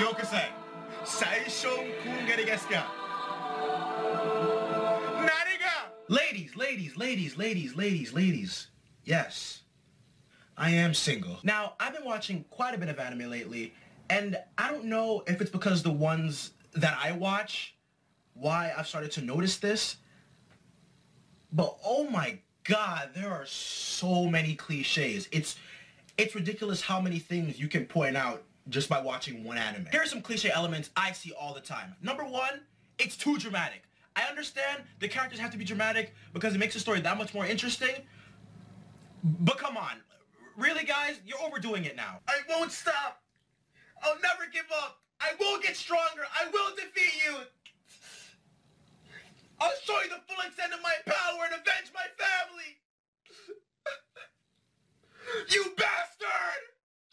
ようこそ最初空がりですか何が Ladies, ladies, ladies, ladies, ladies, ladies. Yes. I am single. Now, I've been watching quite a bit of anime lately, and I don't know if it's because the ones that I watch, why I've started to notice this, but oh my god, there are so many cliches. It's it's ridiculous how many things you can point out just by watching one anime. Here are some cliche elements I see all the time. Number one, it's too dramatic. I understand the characters have to be dramatic because it makes the story that much more interesting. But come on. Really, guys? You're overdoing it now. I won't stop. I'll never give up. I will get stronger. I will defeat you. I'll show you the full extent of my power and avenge my family. you bastard!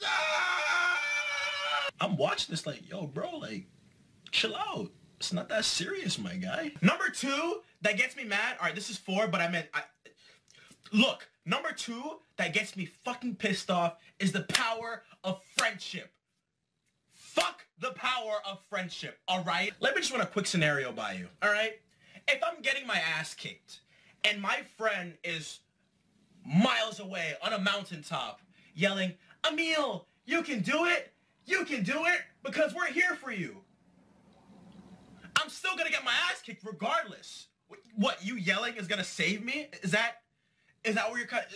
Ah! I'm watching this like, yo, bro, like, chill out. It's not that serious, my guy. Number two, that gets me mad. All right, this is four, but I meant, I, look, number two that gets me fucking pissed off is the power of friendship. Fuck the power of friendship, all right? Let me just run a quick scenario by you, all right? If I'm getting my ass kicked and my friend is miles away on a mountaintop yelling, Amiel, you can do it. You can do it because we're here for you. I'm still gonna get my ass kicked regardless. What, you yelling is gonna save me? Is that, is that where you're cut?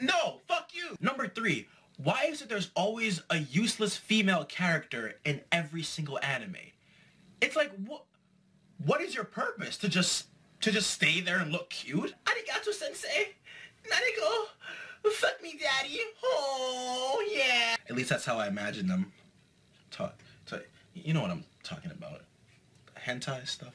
No, fuck you. Number three, why is it there's always a useless female character in every single anime? It's like, what, what is your purpose? To just, to just stay there and look cute? Arigato sensei. Narigo. Fuck me, daddy. Oh, yeah. At least that's how I imagine them. Talk, talk, you know what I'm talking about hentai stuff?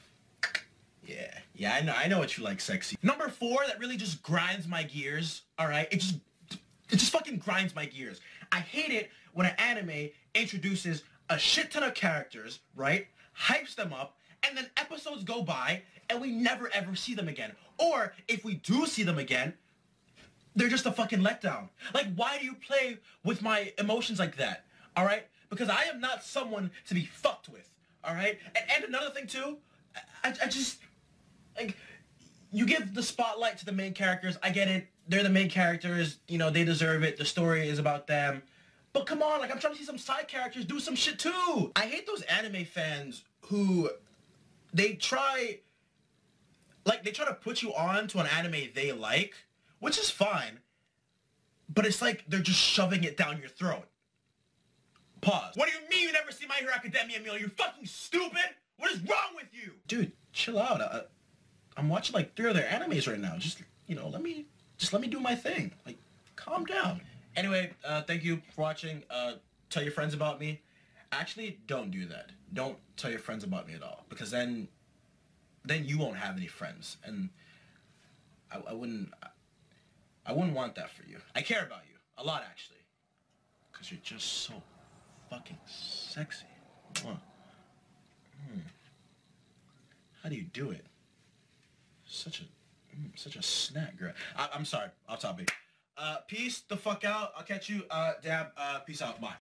Yeah, yeah, I know, I know what you like, sexy. Number four, that really just grinds my gears, alright? It just, it just fucking grinds my gears. I hate it when an anime introduces a shit ton of characters, right? Hypes them up, and then episodes go by, and we never ever see them again. Or, if we do see them again, they're just a fucking letdown. Like, why do you play with my emotions like that? Alright? Because I am not someone to be fucked with. All right, and, and another thing too, I, I just like you give the spotlight to the main characters. I get it; they're the main characters. You know, they deserve it. The story is about them. But come on, like I'm trying to see some side characters do some shit too. I hate those anime fans who they try like they try to put you on to an anime they like, which is fine. But it's like they're just shoving it down your throat. Pause. What do you mean you never see My Hero Academia, Amiel? You're fucking stupid? What is wrong with you? Dude, chill out. I, I'm watching like three other animes right now. Just, you know, let me, just let me do my thing. Like, calm down. Anyway, uh, thank you for watching. Uh, tell your friends about me. Actually, don't do that. Don't tell your friends about me at all. Because then, then you won't have any friends. And I, I wouldn't, I wouldn't want that for you. I care about you. A lot, actually. Because you're just so fucking sexy. Hmm. How do you do it? Such a, mm, such a snack, girl. I, am sorry, off topic. Uh, peace the fuck out. I'll catch you, uh, Dab. Uh, peace out. Bye.